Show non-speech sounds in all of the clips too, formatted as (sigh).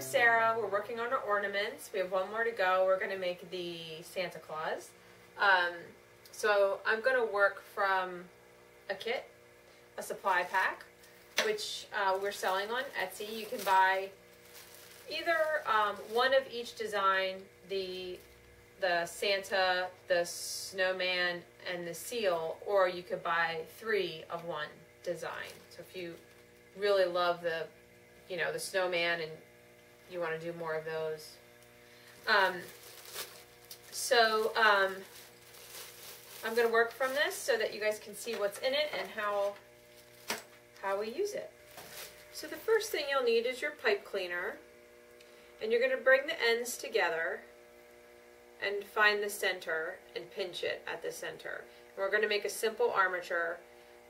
I'm Sarah. We're working on our ornaments. We have one more to go. We're going to make the Santa Claus. Um, so I'm going to work from a kit, a supply pack, which uh, we're selling on Etsy. You can buy either um, one of each design, the the Santa, the snowman, and the seal, or you could buy three of one design. So if you really love the, you know, the snowman and you want to do more of those. Um, so um, I'm going to work from this so that you guys can see what's in it and how how we use it. So the first thing you'll need is your pipe cleaner. And you're going to bring the ends together and find the center and pinch it at the center. And we're going to make a simple armature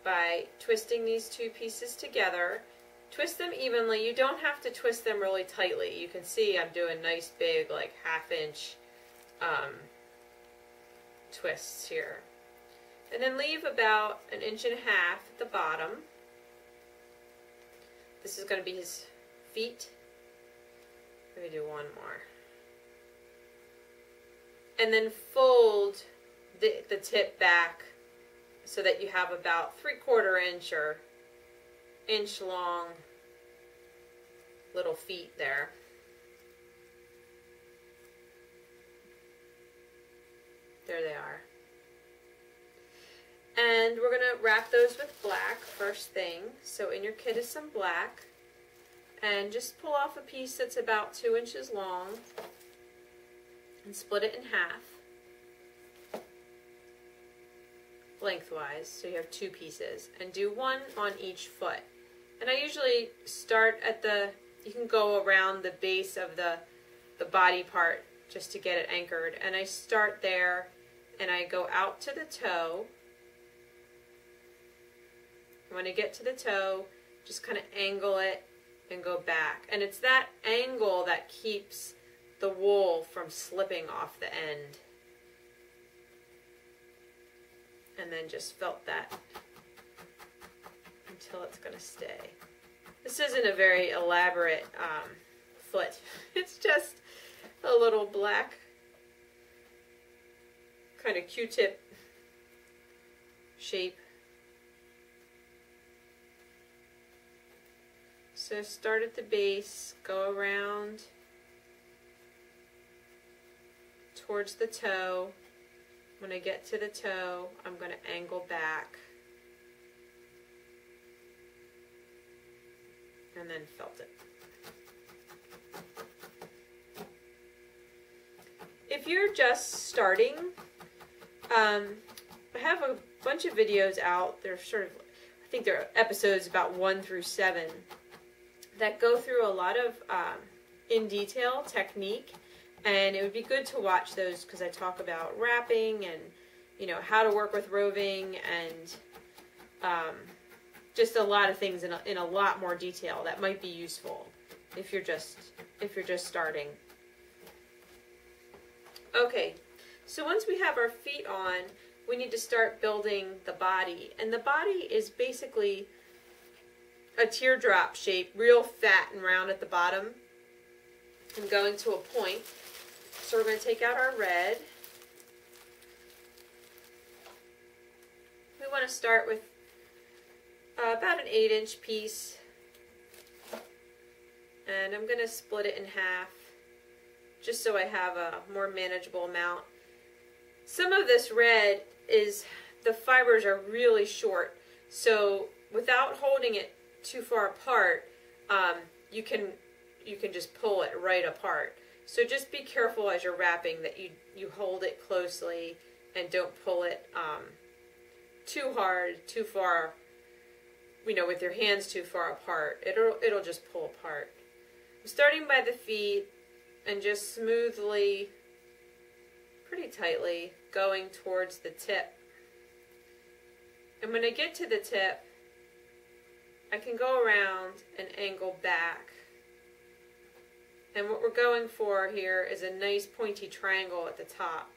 by twisting these two pieces together. Twist them evenly. You don't have to twist them really tightly. You can see I'm doing nice big like half inch um, twists here. And then leave about an inch and a half at the bottom. This is going to be his feet. Let me do one more. And then fold the, the tip back so that you have about three quarter inch or inch long little feet there. There they are. And we're going to wrap those with black first thing. So in your kit is some black. And just pull off a piece that's about two inches long and split it in half lengthwise so you have two pieces and do one on each foot and I usually start at the you can go around the base of the the body part just to get it anchored and I start there and I go out to the toe when I get to the toe just kind of angle it and go back. And it's that angle that keeps the wool from slipping off the end. And then just felt that until it's going to stay. This isn't a very elaborate um, foot. (laughs) It's just a little black kind of Q-tip shape. So start at the base, go around towards the toe. When I get to the toe, I'm going to angle back and then felt it. If you're just starting, um, I have a bunch of videos out. They're sort of, I think they're episodes about one through seven that go through a lot of um, in detail technique and it would be good to watch those because I talk about wrapping and you know how to work with roving and um, just a lot of things in a, in a lot more detail that might be useful if you're just if you're just starting. Okay, so once we have our feet on, we need to start building the body, and the body is basically a teardrop shape, real fat and round at the bottom and going to a point. So we're going to take out our red. We want to start with uh, about an 8 inch piece and I'm going to split it in half just so I have a more manageable amount. Some of this red is, the fibers are really short, so without holding it too far apart, um, you can you can just pull it right apart. So just be careful as you're wrapping that you you hold it closely and don't pull it um, too hard, too far. You know, with your hands too far apart, it'll it'll just pull apart. I'm starting by the feet and just smoothly, pretty tightly, going towards the tip. And when I get to the tip, I can go around and angle back. And what we're going for here is a nice pointy triangle at the top.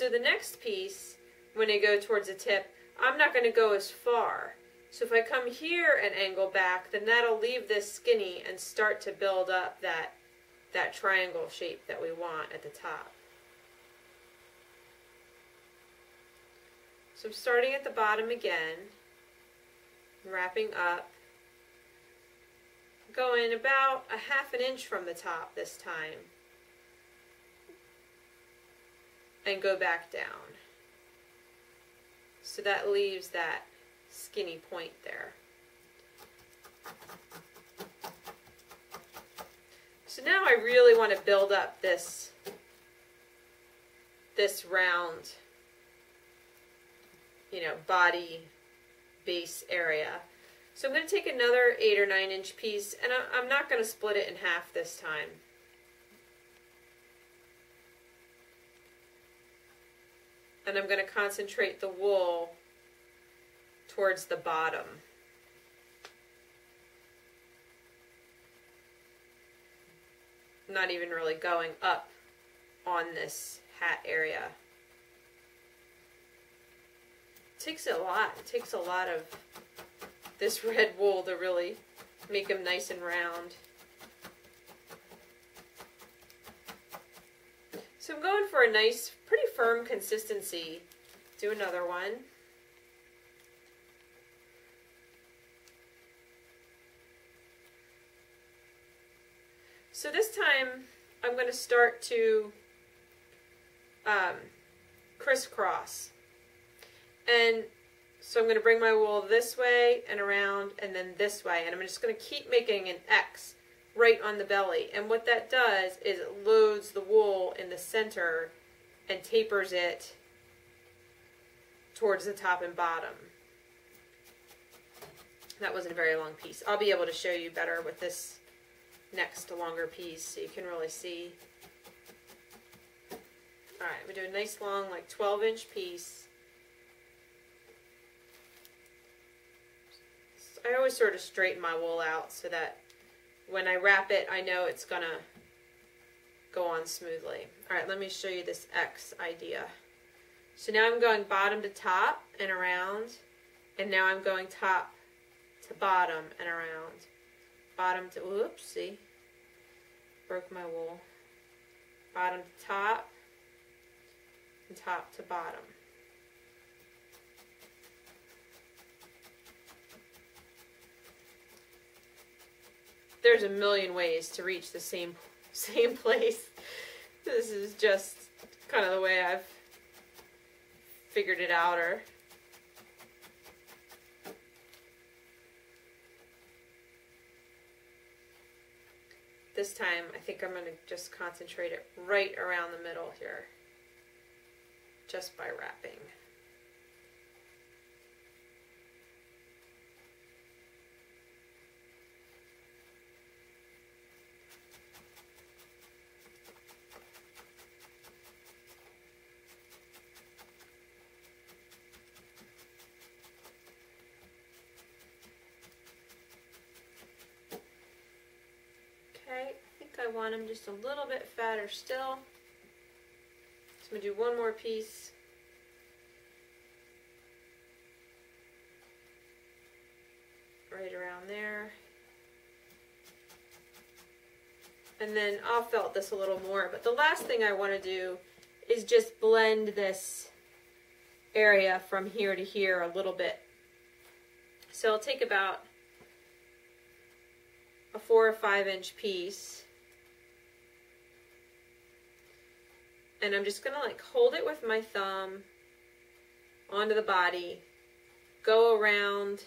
So the next piece, when I go towards the tip, I'm not going to go as far. So if I come here and angle back, then that'll leave this skinny and start to build up that, that triangle shape that we want at the top. So I'm starting at the bottom again, wrapping up, going about a half an inch from the top this time, and go back down. So that leaves that skinny point there. So now I really want to build up this this round you know body base area. So I'm going to take another 8 or 9 inch piece and I'm not going to split it in half this time. And I'm going to concentrate the wool towards the bottom. not even really going up on this hat area. It takes a lot. It takes a lot of this (laughs) red wool to really make them nice and round. So I'm going for a nice, pretty firm consistency. Do another one. So this time I'm going to start to um, crisscross. And so I'm going to bring my wool this way and around and then this way. And I'm just going to keep making an X right on the belly. And what that does is it loads the wool in the center and tapers it towards the top and bottom. That wasn't a very long piece. I'll be able to show you better with this next longer piece so you can really see. Alright, we do a nice long like 12 inch piece. I always sort of straighten my wool out so that when I wrap it I know it's gonna go on smoothly. Alright, let me show you this X idea. So now I'm going bottom to top and around and now I'm going top to bottom and around bottom to, oops, see, broke my wool, bottom to top, and top to bottom. There's a million ways to reach the same (laughs) same place. This is just kind of the way I've figured it out or this time I think I'm going to just concentrate it right around the middle here just by wrapping. I want them just a little bit fatter still. So I'm going to do one more piece. Right around there. And then I'll felt this a little more. But the last thing I want to do is just blend this area from here to here a little bit. So I'll take about a four or five inch piece and I'm just going to like hold it with my thumb onto the body, go around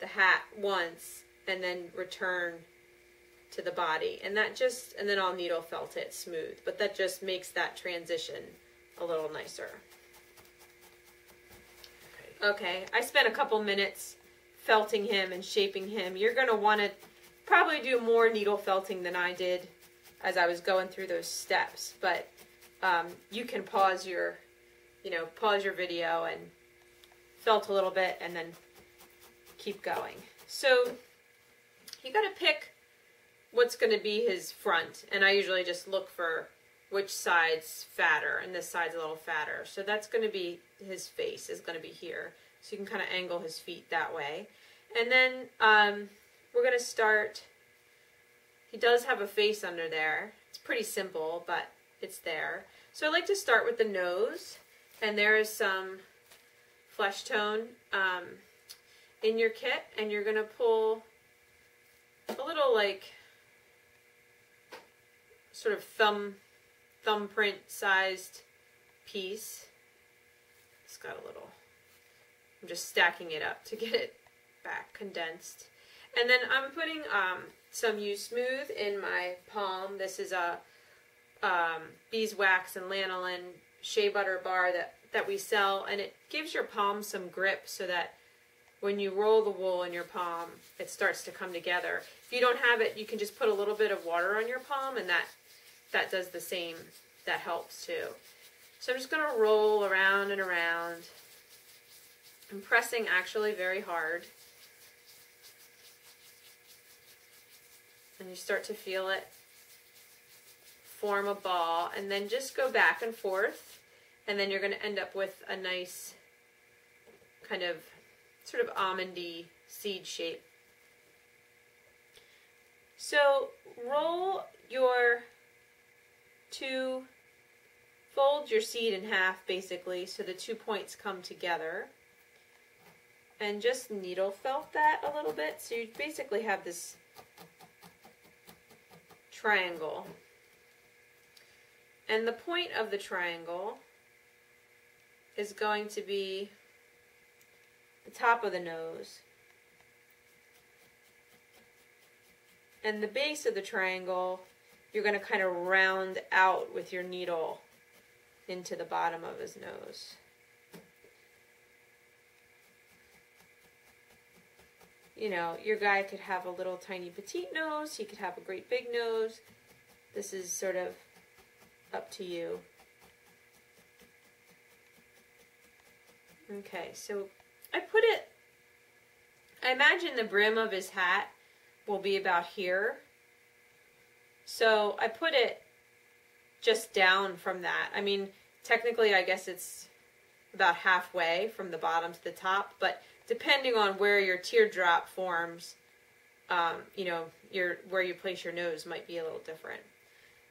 the hat once, and then return to the body. And that just, and then I'll needle felt it smooth, but that just makes that transition a little nicer. Okay. I spent a couple minutes felting him and shaping him. You're going to want to probably do more needle felting than I did as I was going through those steps, but um, you can pause your, you know, pause your video and felt a little bit and then keep going. So you got to pick what's going to be his front. And I usually just look for which side's fatter and this side's a little fatter. So that's going to be his face is going to be here. So you can kind of angle his feet that way. And then um, we're going to start, he does have a face under there. It's pretty simple, but it's there. So I like to start with the nose. And there is some flesh tone um, in your kit. And you're going to pull a little like sort of thumb thumbprint sized piece. It's got a little, I'm just stacking it up to (laughs) get it back condensed. And then I'm putting um, some U Smooth in my palm. This is a um, beeswax and lanolin shea butter bar that, that we sell, and it gives your palm some grip so that when you roll the wool in your palm, it starts to come together. If you don't have it, you can just put a little bit of water on your palm, and that that does the same. That helps too. So I'm just going to roll around and around. I'm pressing actually very hard. And you start to feel it form a ball and then just go back and forth and then you're going to end up with a nice kind of sort of almondy seed shape. So roll your two, fold your seed in half basically so the two points come together. And just needle felt that a little bit so you basically have this triangle. And the point of the triangle is going to be the top of the nose. And the base of the triangle you're going to kind of round out with your needle into the bottom of his nose. You know, your guy could have a little tiny petite nose, he could have a great big nose. This is sort of up to you. Okay, so I put it, I imagine the brim of his hat will be about here. So I put it just down from that. I mean, technically, I guess it's about halfway from the bottom to the top, but depending on where your teardrop forms, um, you know, your where you place your nose might be a little different.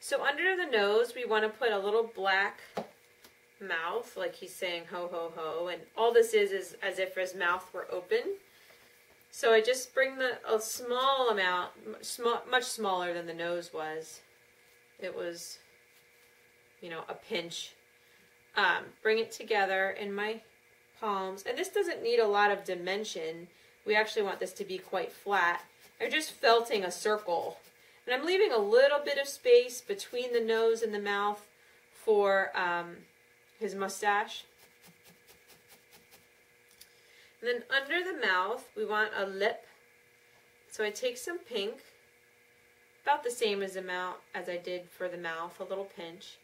So under the nose, we want to put a little black mouth, like he's saying ho ho ho, and all this is is as if his mouth were open. So I just bring the a small amount, small, much smaller than the nose was. It was, you know, a pinch. Um, bring it together in my palms. And this doesn't need a lot of dimension. We actually want this to be quite flat. I'm just felting a circle. And I'm leaving a little bit of space between the nose and the mouth for um, his mustache. And then under the mouth, we want a lip. So I take some pink, about the same as amount as I did for the mouth, a little pinch.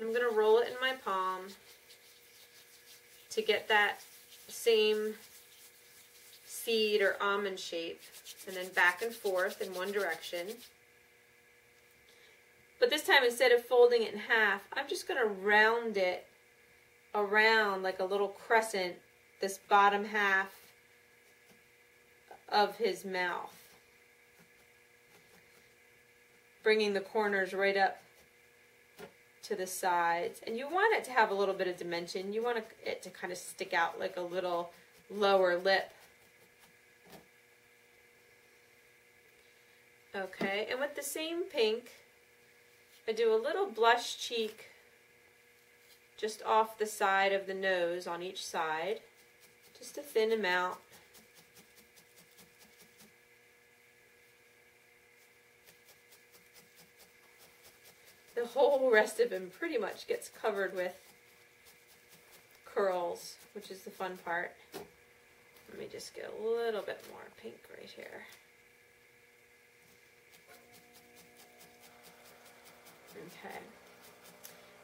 I'm going to roll it in my palm to get that same seed or almond shape and then back and forth in one direction. But this time instead of folding it in half, I'm just going to round it around like a little crescent this bottom half of his mouth. Bringing the corners right up to the sides. And you want it to have a little bit of dimension. You want it to kind of stick out like a little lower lip. Okay, and with the same pink, I do a little blush cheek just off the side of the nose on each side. Just a thin amount. The whole rest of him pretty much gets covered with curls, which is the fun part. Let me just get a little bit more pink right here. Okay.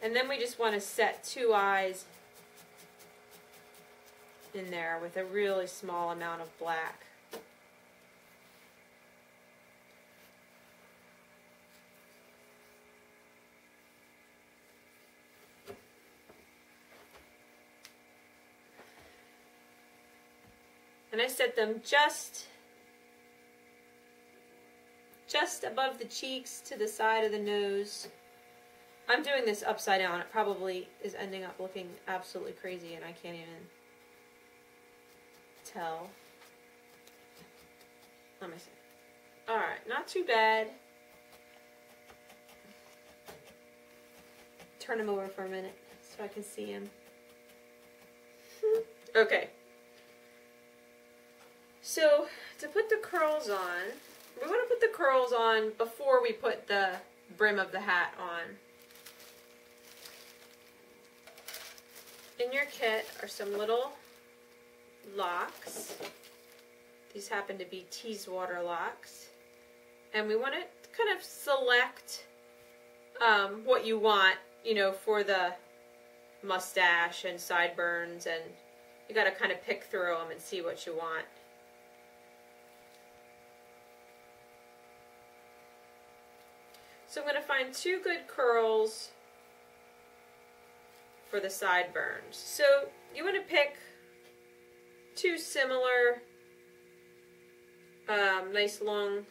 And then we just want to set two eyes in there with a really small amount of black. And I set them just just above the cheeks to the side of the nose. I'm doing this upside down. It probably is ending up looking absolutely crazy and I can't even tell. Let me see. Alright, not too bad. Turn him over for a minute so I can see him. (laughs) okay. So, to put the curls on, we want to put the curls on before we put the brim of the hat on. In your kit are some little locks. These happen to be Teeswater locks. And we want to kind of select um, what you want, you know, for the mustache and sideburns and you got to kind of pick through them and see what you want. So I'm going to find two good curls for the sideburns. So you want to pick two similar um, nice long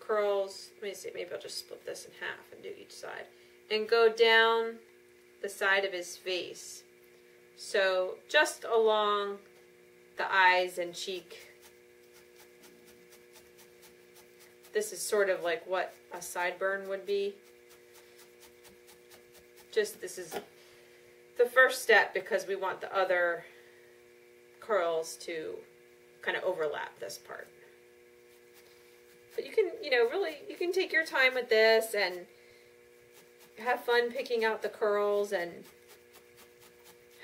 curls. Let me see, maybe I'll just split this in half and do each side. And go down the side of his face. So just along the eyes and cheek this is sort of like what a sideburn would be. Just this is the first step because we want the other curls to kind of overlap this part. But you can, you know, really, you can take your time with this and have fun picking out the curls and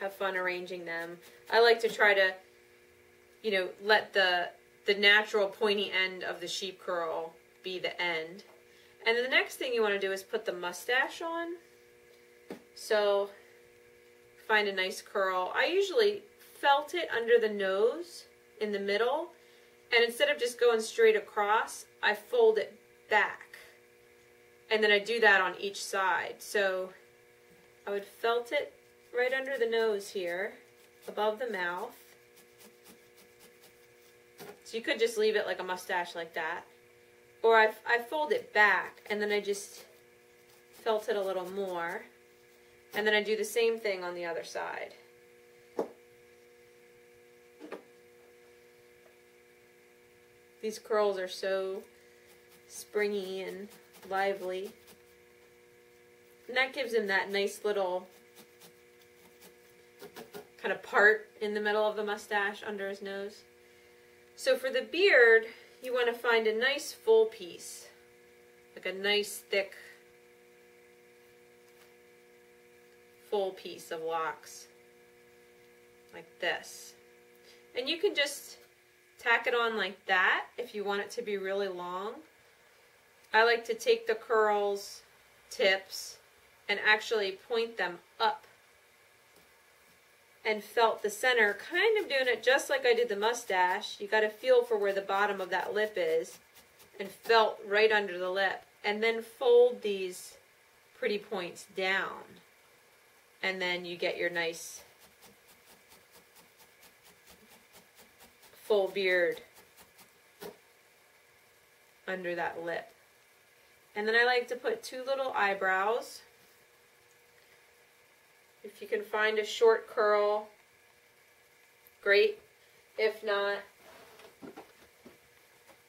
have fun arranging them. I like to try to, you know, let the the natural pointy end of the sheep curl be the end. And then the next thing you want to do is put the mustache on. So find a nice curl. I usually felt it under the nose in the middle. And instead of just going straight across, I fold it back. And then I do that on each side. So I would felt it right under the nose here, above the mouth. So you could just leave it like a mustache like that. Or I, I fold it back and then I just felt it a little more. And then I do the same thing on the other side. These curls are so springy and lively. And that gives him that nice little kind of part in the middle of the mustache under his nose. So for the beard, you want to find a nice full piece, like a nice thick full piece of locks, like this. And you can just tack it on like that if you want it to be really long. I like to take the curls tips and actually point them up and felt the center, kind of doing it just like I did the mustache. You got to feel for where the bottom of that lip is and felt right under the lip. And then fold these pretty points down. And then you get your nice full beard under that lip. And then I like to put two little eyebrows if you can find a short curl, great. If not,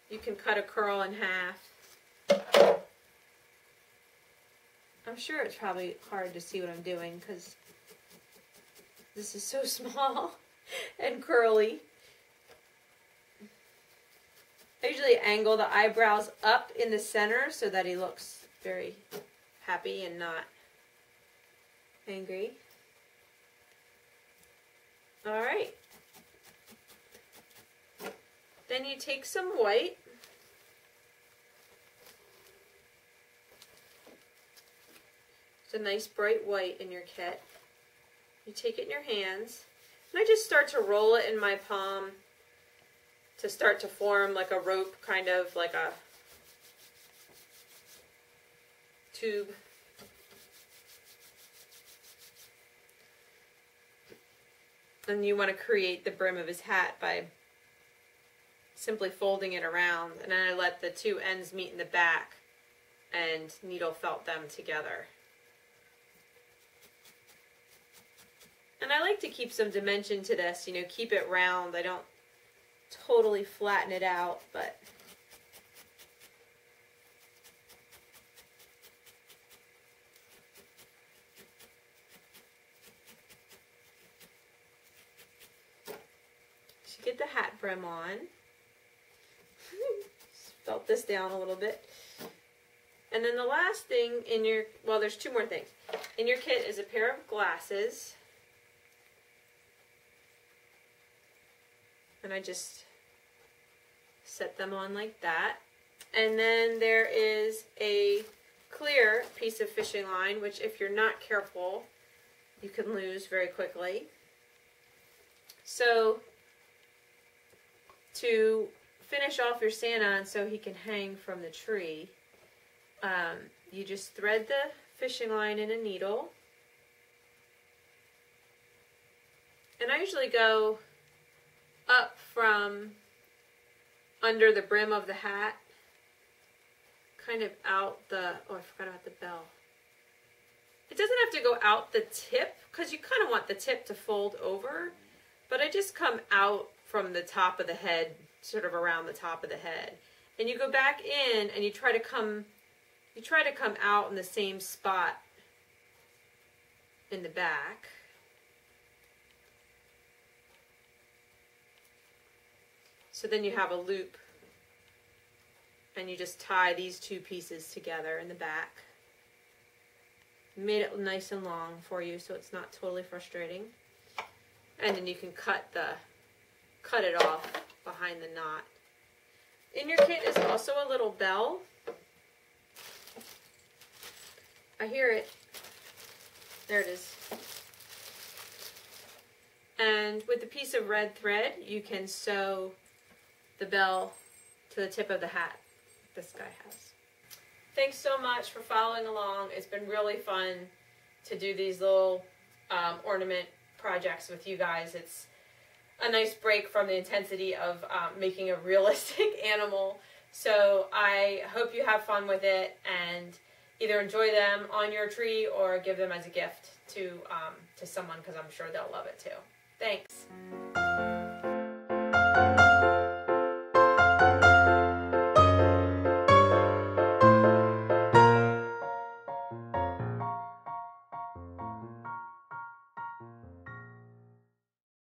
you can cut a curl in half. I'm sure it's probably hard to see what I'm doing because this is so (laughs) small and curly. I usually angle the eyebrows up in the center so that he looks very happy and not angry. All right. Then you take some white. A nice bright white in your kit. You take it in your hands. And I just start to roll it in my palm to start to form like a rope, kind of like a tube. and you want to create the brim of his hat by simply folding it around and then I let the two ends meet in the back and needle felt them together. And I like to keep some dimension to this, you know, keep it round. I don't totally flatten it out, but should get the hat brim on. (laughs) Felt this down a little bit. And then the last thing in your, well, there's two more things. In your kit is a pair of glasses. And I just set them on like that. And then there is a clear piece of fishing line, which if you're not careful, you can lose very quickly. So to finish off your Santa and so he can hang from the tree, um, you just thread the fishing line in a needle. And I usually go up from under the brim of the hat, kind of out the, oh, I forgot about the bell. It doesn't have to go out the tip because you kind of want the tip to fold over, but I just come out from the top of the head, sort of around the top of the head. And you go back in and you try to come, you try to come out in the same spot in the back. So then you have a loop and you just tie these two pieces together in the back. Made it nice and long for you so it's not totally frustrating. And then you can cut the cut it off behind the knot. In your kit is also a little bell. I hear it. There it is. And with a piece of red thread, you can sew the bell to the tip of the hat this guy has. Thanks so much for following along. It's been really fun to do these little um, ornament projects with you guys. It's a nice break from the intensity of um, making a (laughs) realistic animal. So I hope you have fun with it and either enjoy them on your tree or give them as a gift to um, to someone because I'm sure they'll love it too. Thanks.